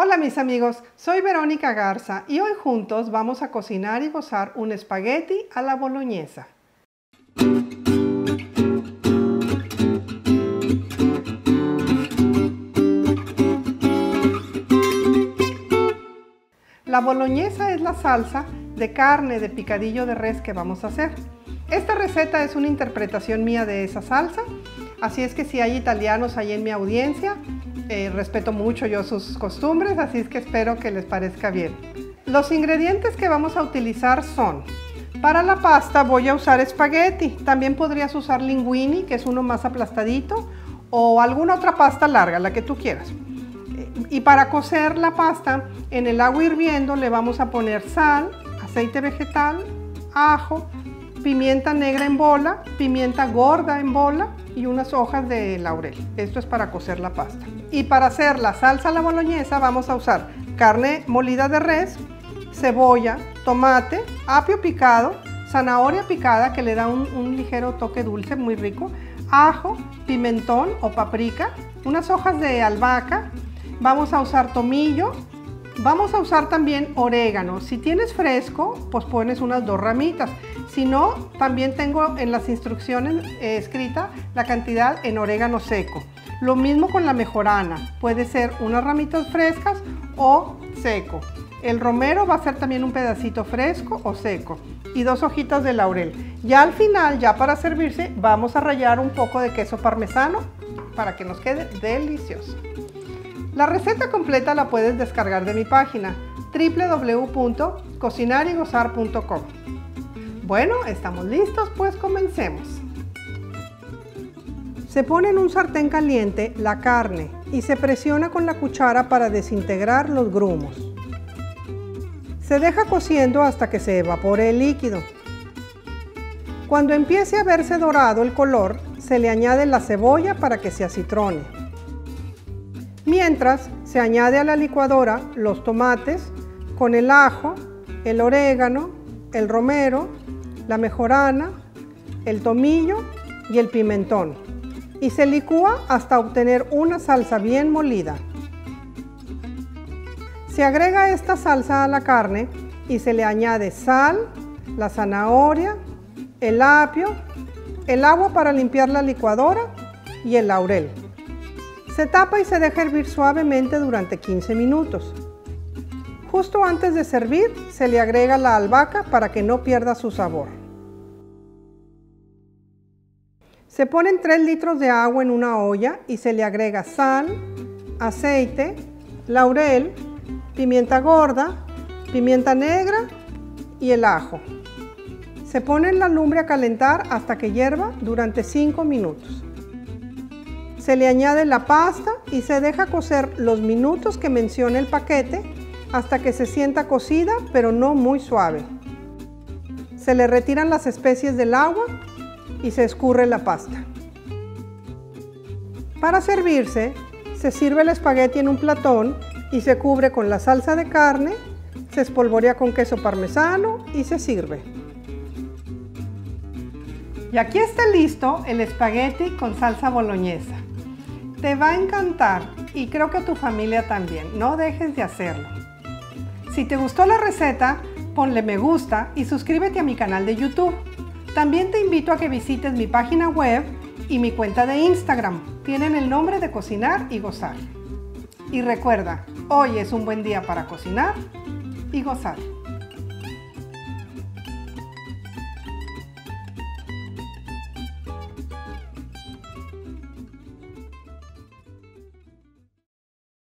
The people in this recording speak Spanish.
Hola mis amigos, soy Verónica Garza y hoy juntos vamos a cocinar y gozar un espagueti a la boloñesa. La boloñesa es la salsa de carne de picadillo de res que vamos a hacer. Esta receta es una interpretación mía de esa salsa, así es que si hay italianos ahí en mi audiencia, eh, respeto mucho yo sus costumbres, así es que espero que les parezca bien. Los ingredientes que vamos a utilizar son, para la pasta voy a usar espagueti, también podrías usar linguini, que es uno más aplastadito, o alguna otra pasta larga, la que tú quieras. Eh, y para cocer la pasta, en el agua hirviendo le vamos a poner sal, aceite vegetal, ajo, pimienta negra en bola, pimienta gorda en bola y unas hojas de laurel. Esto es para cocer la pasta. Y para hacer la salsa a la boloñesa vamos a usar carne molida de res, cebolla, tomate, apio picado, zanahoria picada que le da un, ligero toque dulce muy rico, ajo, pimentón o paprika, unas hojas de albahaca, vamos a usar tomillo, Vamos a usar también orégano. Si tienes fresco, pues pones unas dos ramitas. Si no, también tengo en las instrucciones eh, escrita la cantidad en orégano seco. Lo mismo con la mejorana, puede ser unas ramitas frescas o seco. El romero va a ser también un pedacito fresco o seco y dos hojitas de laurel. Ya al final, ya para servirse, vamos a rallar un poco de queso parmesano para que nos quede delicioso. La receta completa la puedes descargar de mi página www.cocinarygozar.com. Bueno, estamos listos, pues comencemos. Se pone en un sartén caliente la carne y se presiona con la cuchara para desintegrar los grumos. Se deja cociendo hasta que se evapore el líquido. Cuando empiece a verse dorado el color, se le añade la cebolla para que se acitrone. Mientras, se añade a la licuadora los tomates con el ajo, el orégano, el romero, la mejorana, el tomillo y el pimentón y se licúa hasta obtener una salsa bien molida. Se agrega esta salsa a la carne y se le añade sal, la zanahoria, el apio, el agua para limpiar la licuadora y el laurel. Se tapa y se deja hervir suavemente durante 15 minutos. Justo antes de servir se le agrega la albahaca para que no pierda su sabor. Se ponen 3 litros de agua en una olla y se le agrega sal, aceite, laurel, pimienta gorda, pimienta negra y el ajo. Se pone en la lumbre a calentar hasta que hierva durante 5 minutos. Se le añade la pasta y se deja cocer los minutos que menciona el paquete hasta que se sienta cocida pero no muy suave. Se le retiran las especies del agua y se escurre la pasta. Para servirse, se sirve el espagueti en un platón y se cubre con la salsa de carne, se espolvorea con queso parmesano y se sirve. Y aquí está listo el espagueti con salsa boloñesa. Te va a encantar y creo que tu familia también. No dejes de hacerlo. Si te gustó la receta, ponle me gusta y suscríbete a mi canal de YouTube. También te invito a que visites mi página web y mi cuenta de Instagram. Tienen el nombre de Cocinar y Gozar. Y recuerda, hoy es un buen día para cocinar y gozar.